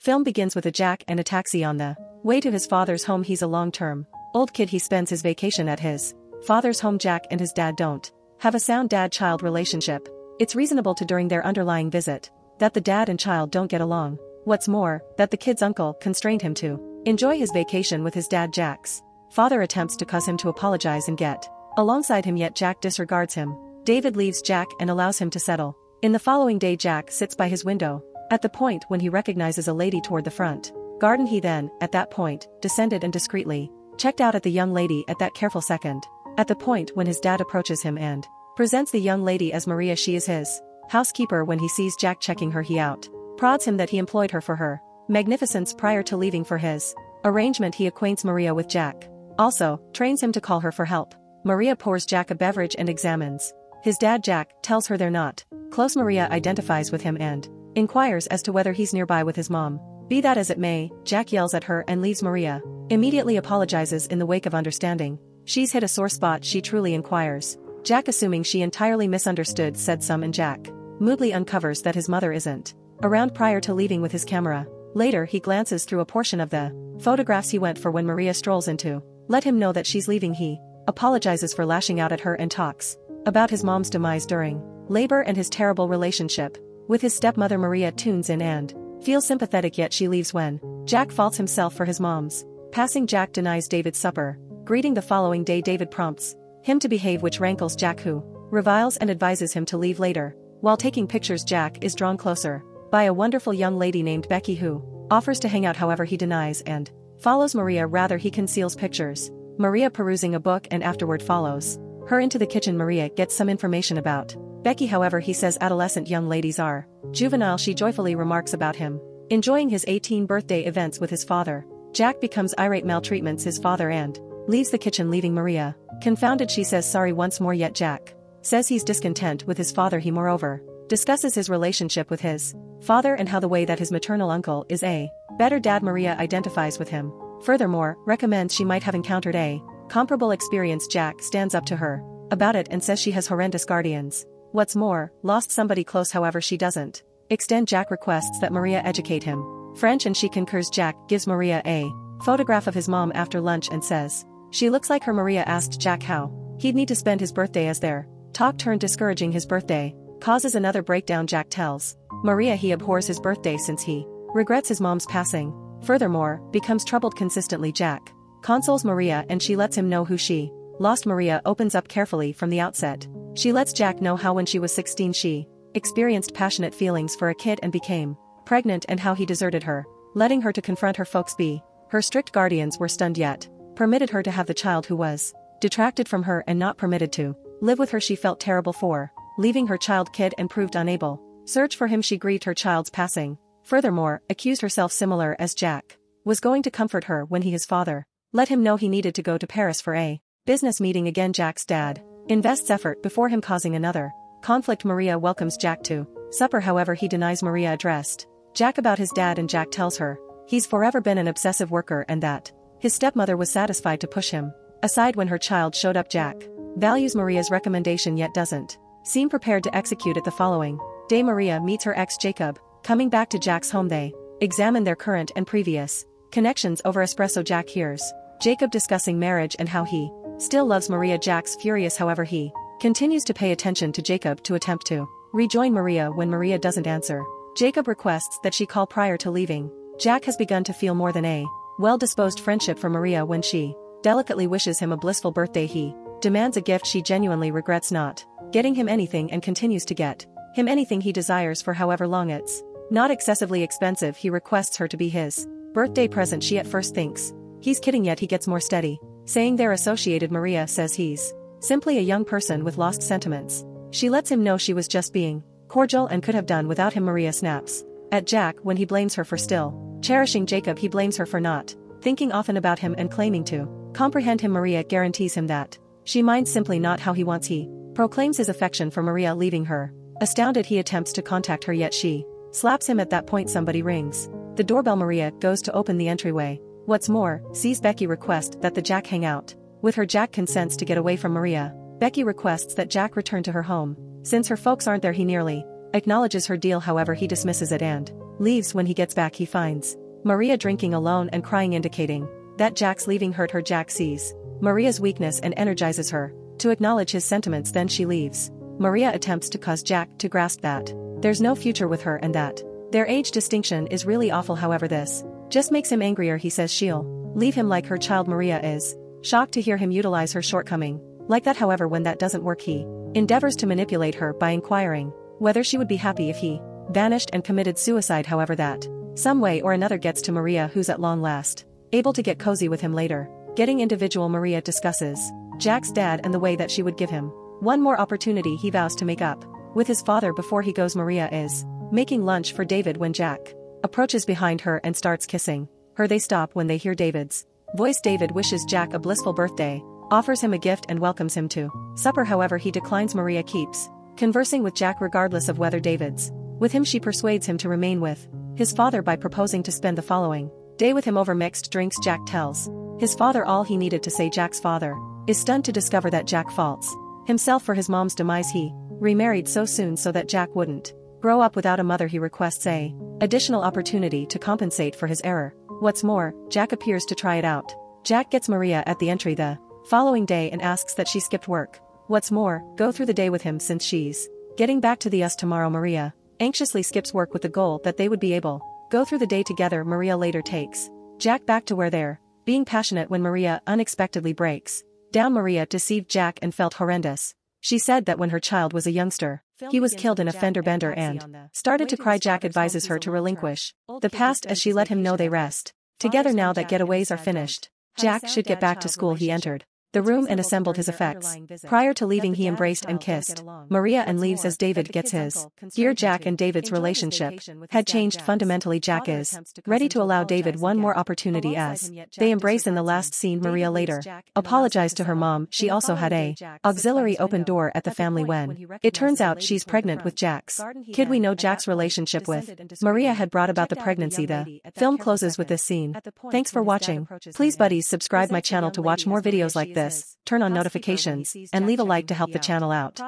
Film begins with a Jack and a taxi on the way to his father's home he's a long-term old kid he spends his vacation at his father's home Jack and his dad don't have a sound dad-child relationship. It's reasonable to during their underlying visit that the dad and child don't get along. What's more, that the kid's uncle constrained him to enjoy his vacation with his dad Jack's father attempts to cause him to apologize and get alongside him yet Jack disregards him. David leaves Jack and allows him to settle. In the following day Jack sits by his window at the point when he recognizes a lady toward the front garden he then, at that point, descended and discreetly, checked out at the young lady at that careful second. At the point when his dad approaches him and presents the young lady as Maria she is his housekeeper when he sees Jack checking her he out, prods him that he employed her for her magnificence prior to leaving for his arrangement he acquaints Maria with Jack. Also, trains him to call her for help. Maria pours Jack a beverage and examines. His dad Jack tells her they're not. Close Maria identifies with him and Inquires as to whether he's nearby with his mom. Be that as it may, Jack yells at her and leaves Maria. Immediately apologizes in the wake of understanding. She's hit a sore spot she truly inquires. Jack assuming she entirely misunderstood said some and Jack. Moodly uncovers that his mother isn't around prior to leaving with his camera. Later he glances through a portion of the photographs he went for when Maria strolls into. Let him know that she's leaving he apologizes for lashing out at her and talks about his mom's demise during labor and his terrible relationship. With his stepmother Maria tunes in and feels sympathetic yet she leaves when Jack faults himself for his mom's. Passing Jack denies David supper. Greeting the following day David prompts him to behave which rankles Jack who reviles and advises him to leave later. While taking pictures Jack is drawn closer by a wonderful young lady named Becky who offers to hang out however he denies and follows Maria rather he conceals pictures. Maria perusing a book and afterward follows her into the kitchen Maria gets some information about Becky however he says adolescent young ladies are juvenile she joyfully remarks about him. Enjoying his 18 birthday events with his father, Jack becomes irate maltreatments his father and leaves the kitchen leaving Maria. Confounded she says sorry once more yet Jack says he's discontent with his father he moreover discusses his relationship with his father and how the way that his maternal uncle is a better dad Maria identifies with him. Furthermore, recommends she might have encountered a comparable experience Jack stands up to her about it and says she has horrendous guardians. What's more, lost somebody close however she doesn't. Extend Jack requests that Maria educate him. French and she concurs Jack gives Maria a photograph of his mom after lunch and says, she looks like her Maria asked Jack how he'd need to spend his birthday as there. talk turned discouraging his birthday, causes another breakdown Jack tells. Maria he abhors his birthday since he regrets his mom's passing. Furthermore, becomes troubled consistently Jack consoles Maria and she lets him know who she lost Maria opens up carefully from the outset. She lets Jack know how when she was 16 she experienced passionate feelings for a kid and became pregnant and how he deserted her, letting her to confront her folks be. Her strict guardians were stunned yet, permitted her to have the child who was detracted from her and not permitted to live with her she felt terrible for, leaving her child kid and proved unable. Search for him she grieved her child's passing. Furthermore, accused herself similar as Jack was going to comfort her when he his father let him know he needed to go to Paris for a business meeting again Jack's dad Invests effort before him causing another. Conflict Maria welcomes Jack to supper however he denies Maria addressed. Jack about his dad and Jack tells her he's forever been an obsessive worker and that his stepmother was satisfied to push him aside when her child showed up Jack values Maria's recommendation yet doesn't seem prepared to execute it the following day Maria meets her ex Jacob coming back to Jack's home they examine their current and previous connections over espresso Jack hears Jacob discussing marriage and how he still loves Maria Jack's furious however he continues to pay attention to Jacob to attempt to rejoin Maria when Maria doesn't answer. Jacob requests that she call prior to leaving. Jack has begun to feel more than a well-disposed friendship for Maria when she delicately wishes him a blissful birthday he demands a gift she genuinely regrets not getting him anything and continues to get him anything he desires for however long it's not excessively expensive he requests her to be his birthday present she at first thinks he's kidding yet he gets more steady Saying they're associated Maria says he's simply a young person with lost sentiments. She lets him know she was just being cordial and could have done without him Maria snaps. At Jack when he blames her for still cherishing Jacob he blames her for not thinking often about him and claiming to comprehend him Maria guarantees him that she minds simply not how he wants he proclaims his affection for Maria leaving her. Astounded he attempts to contact her yet she slaps him at that point somebody rings. The doorbell Maria goes to open the entryway. What's more, sees Becky request that the Jack hang out. With her Jack consents to get away from Maria. Becky requests that Jack return to her home. Since her folks aren't there he nearly acknowledges her deal however he dismisses it and leaves when he gets back he finds Maria drinking alone and crying indicating that Jack's leaving hurt her Jack sees Maria's weakness and energizes her to acknowledge his sentiments then she leaves. Maria attempts to cause Jack to grasp that there's no future with her and that their age distinction is really awful however this just makes him angrier he says she'll leave him like her child Maria is. Shocked to hear him utilize her shortcoming. Like that however when that doesn't work he endeavors to manipulate her by inquiring whether she would be happy if he vanished and committed suicide however that some way or another gets to Maria who's at long last able to get cozy with him later. Getting individual Maria discusses Jack's dad and the way that she would give him one more opportunity he vows to make up with his father before he goes Maria is making lunch for David when Jack approaches behind her and starts kissing. Her they stop when they hear David's voice. David wishes Jack a blissful birthday offers him a gift and welcomes him to supper. However he declines. Maria keeps conversing with Jack regardless of whether David's with him. She persuades him to remain with his father by proposing to spend the following day with him over mixed drinks. Jack tells his father all he needed to say. Jack's father is stunned to discover that Jack faults himself for his mom's demise. He remarried so soon so that Jack wouldn't grow up without a mother he requests a additional opportunity to compensate for his error. What's more, Jack appears to try it out. Jack gets Maria at the entry the following day and asks that she skipped work. What's more, go through the day with him since she's getting back to the us tomorrow Maria anxiously skips work with the goal that they would be able go through the day together Maria later takes Jack back to where they're being passionate when Maria unexpectedly breaks down Maria deceived Jack and felt horrendous. She said that when her child was a youngster, he was killed in a fender bender and started to cry Jack advises her to relinquish the past as she let him know they rest. Together now that getaways are finished. Jack should get back to school he entered the room and assembled his effects. Prior to leaving he embraced and kissed. Maria and leaves as David gets his. Here Jack and David's relationship had changed fundamentally Jack is. ready to allow David one more opportunity as. they embrace in the last scene Maria later apologized to her mom. She also had a auxiliary open door at the family when it turns out she's pregnant with Jack's. kid we know Jack's relationship with. Maria had brought about the pregnancy the film closes with this scene. Thanks for watching. Please buddies subscribe my channel to watch more videos like this this, turn on notifications, and leave a like to help the channel out.